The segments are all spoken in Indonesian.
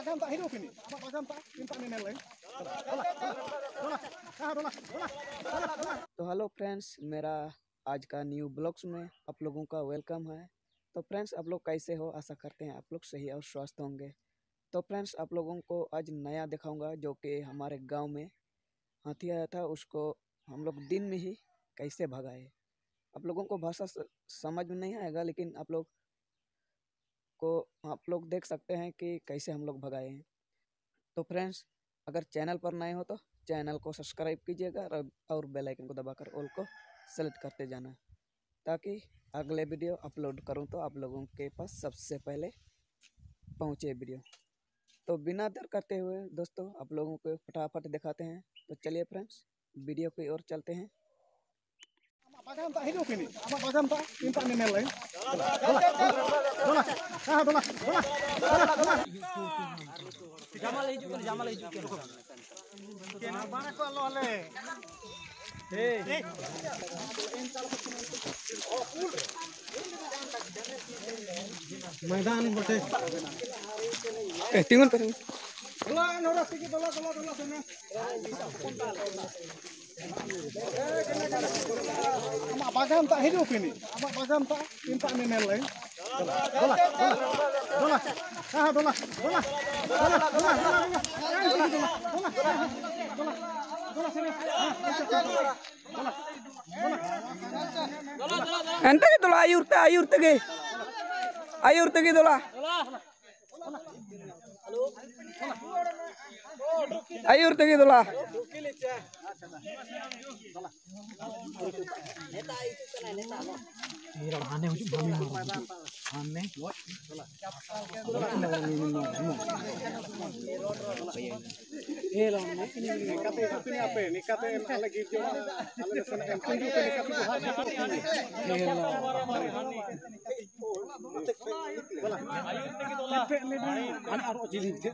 तो hello friends, मेरा आज का न्यू ब्लॉग्स में आप लोगों का वेलकम है। तो फ्रेंड्स, आप लोग कैसे हो? आशा करते हैं आप लोग सही और स्वस्थ होंगे। तो फ्रेंड्स, आप लोगों को आज नया दिखाऊँगा जो कि हमारे गाँव में हाथी आया था, उसको हम लोग दिन में ही कैसे भगाए। आप लोगों को भाषा समझ में नहीं आएगा, लेकिन आप लोग को आप लोग देख सकते हैं कि कैसे हम लोग भगाए हैं। तो फ्रेंड्स अगर चैनल पर नए हो तो चैनल को सब्सक्राइब कीजिएगा और बेल आइकन को दबाकर ऑल को सेलेक्ट करते जाना। ताकि अगले वीडियो अपलोड करूँ तो आप लोगों के पास सबसे पहले पहुँचे वीडियो तो बिना देर करते हुए दोस्तों, आप लोगों को फटाफट दिखाते हैं। तो चलिए फ्रेंड्स वीडियो की ओर चलते हैं। Apa pagam tak hidup ini? Apa pagam tak? Minta nih nilai. Dola, dola, ah dola, dola, dola, dola. Mana kau lo le? मैदान बटे eh tinggal पर dola nora tinggi dola dola dola sana Ama Pagam tak hidup ini. Abang pagam tak minta nenel lain. Dolah, dolah, dolah. Dolah, dolah, dolah. Dolah, dolah, dolah. Dolah, dolah, dolah. Dolah, dolah, sini. Dolah, dolah. Ente gitu lah ayur te ayur te ge. Ayur te gitu lah. Ayur te gitu lah jual, Iya. Gitu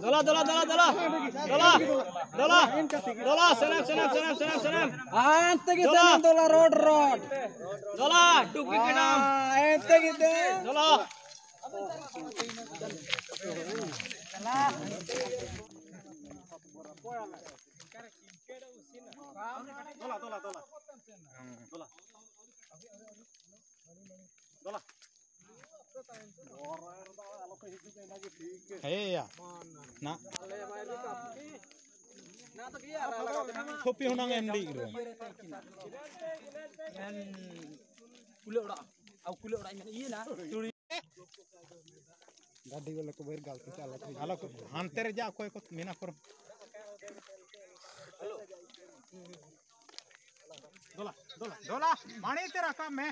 dola dola dola dola. Dola. Dola. Dola senam senam senam senam senam. Dola road road. Dola ah, Dola. Dola dola dola. Iya. Nak. Kopi hunang endi gitu. गाड़ी वाले को बैठ गाल के चला Halo, hanter ja koy ko mina kor. Dola, dola, dola. Mani tera kam hai.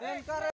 Encara